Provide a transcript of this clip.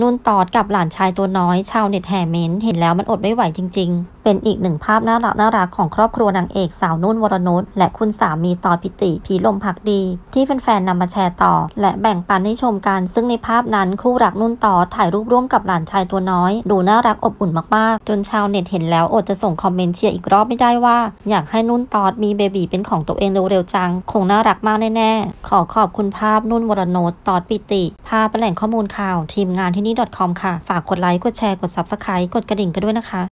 นุ่นต๊อดกับหลานชายตัวน้อย ชาวเน็ตแห่เมนต์เห็นแล้วมันอดไม่ไหวจริง ๆ เป็นอีกหนึ่งภาพน่ารักน่ารักของครอบครัวนางเอกสาวนุ่นวรนุชและคุณสามีต๊อดปิติ ภิรมย์ภักดี ที่แฟนๆนำมาแชร์ต่อ และแบ่งปันให้ชมกัน ซึ่งในภาพนั้นคู่รักนุ่นต๊อดถ่ายรูปร่วมกับหลานชายตัวน้อย ดูน่ารักอบอุ่นมากๆ จนชาวเน็ตเห็นแล้วอดจะส่งคอมเมนต์เชียร์อีกรอบไม่ได้ว่า อยากให้นุ่นต๊อดมีเบบี๋เป็นของตัวเองเร็วๆจัง คงน่ารักมากแน่ๆ ขอขอบคุณภาพนุ่นวรนุชต๊อดปิติ ภาพเป็นแหล่งข้อมูลข่าว ทีมงานที่นี่ .com ค่ะ ฝากกดไลค์กดแชร์กด Subscribe กดกระดิ่งงกันด้วยนะคะ